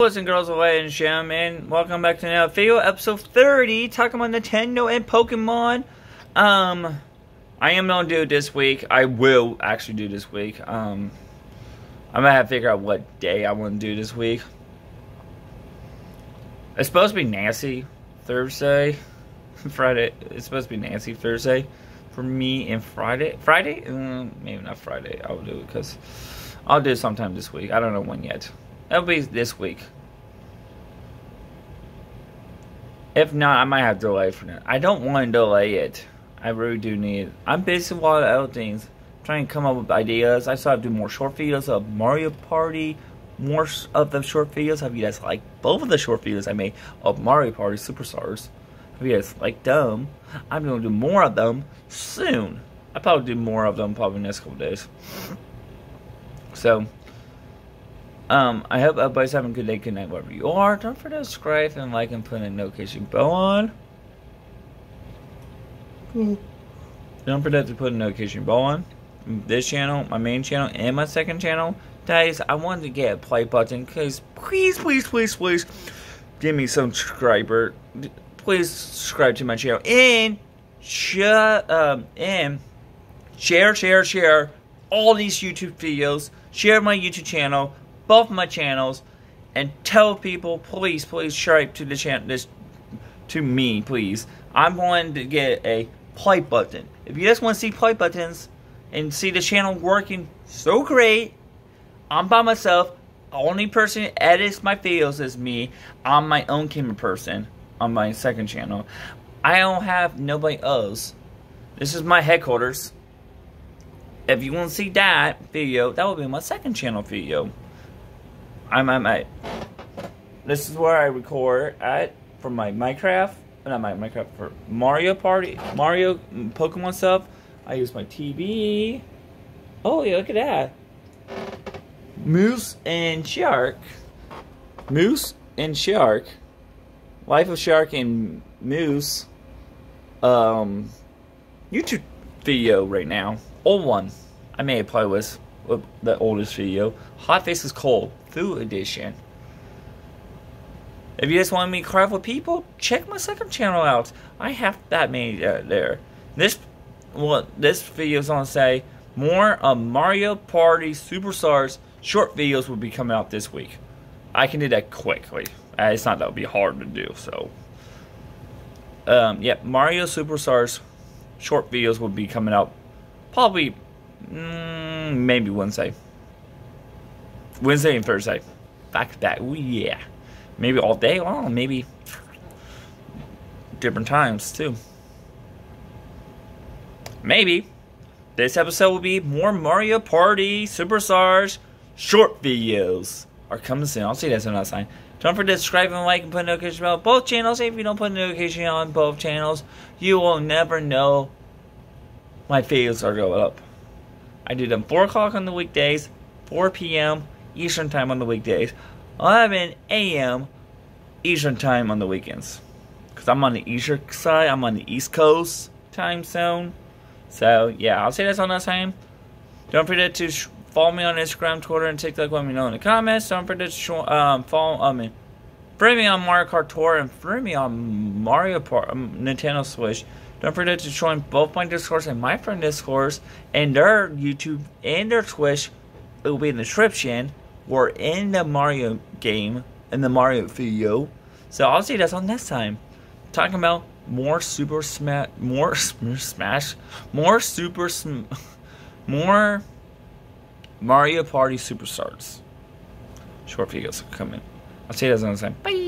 Boys and girls, ladies and gentlemen, welcome back to another video, episode 30, talking about Nintendo and Pokemon. Um, I am gonna do this week. I will actually do this week. Um, I'm gonna have to figure out what day I want to do this week. It's supposed to be Nancy Thursday, Friday. It's supposed to be Nancy Thursday for me and Friday. Friday? Uh, maybe not Friday. I'll do it because I'll do it sometime this week. I don't know when yet. It'll be this week. If not, I might have to delay for that. I don't want to delay it. I really do need. I'm busy with a lot of other things. trying to come up with ideas. I still have to do more short videos of Mario Party. More of the short videos. Have you guys like both of the short videos I made of Mario Party Superstars? Have you guys like them? I'm going to do more of them soon. I probably do more of them probably next couple days. So, um, I hope everybody's having a good day, good night, wherever you are. Don't forget to subscribe and like and put a notification bell on. Don't forget to put a notification bell on. This channel, my main channel, and my second channel. Guys, I wanted to get a play button because please, please, please, please give me some subscriber. Please subscribe to my channel and shut um and share, share, share all these YouTube videos. Share my YouTube channel both my channels and tell people, please, please subscribe to the channel, this to me, please. I'm going to get a play button. If you just want to see play buttons and see the channel working so great, I'm by myself. Only person edits my videos is me. I'm my own camera person on my second channel. I don't have nobody else. This is my headquarters. If you want to see that video, that will be my second channel video. I'm, at, this is where I record at for my Minecraft, not my Minecraft, for Mario Party, Mario Pokemon stuff. I use my TV. Oh, yeah, look at that. Moose and Shark. Moose and Shark. Life of Shark and Moose. Um, YouTube video right now. Old one. I made a playlist with the oldest video. Hot Faces Cold. Food Edition. If you just want me to craft with people, check my second channel out. I have that many uh, there. This, well, this video is gonna say more of Mario Party Superstars short videos will be coming out this week. I can do that quickly. Uh, it's not that would be hard to do. So, um, yeah, Mario Superstars short videos will be coming out probably mm, maybe Wednesday. Wednesday and Thursday. Back to back. Ooh, yeah. Maybe all day long. Maybe different times, too. Maybe. This episode will be more Mario Party Superstars short videos are coming soon. I'll see guys another time. Don't forget to subscribe and like and put notification on both channels. If you don't put notification on both channels, you will never know my videos are going up. I do them 4 o'clock on the weekdays, 4 p.m. Eastern Time on the weekdays, 11 a.m. Eastern Time on the weekends. Because I'm on the eastern side, I'm on the East Coast time zone. So, yeah, I'll say this on that time. Don't forget to follow me on Instagram, Twitter, and TikTok. Let me know in the comments. Don't forget to um, follow I mean, me on Mario Kart Tour and friend me on Mario Part um, Nintendo Switch. Don't forget to join both my Discords and my friend Discords and their YouTube and their Twitch. It will be in the description. We're in the Mario game, in the Mario video. So I'll see you guys on next time. Talking about more Super Smash, more Smash, more Super Sm more Mario Party Superstars. Short videos coming. I'll see you guys on next time. Bye.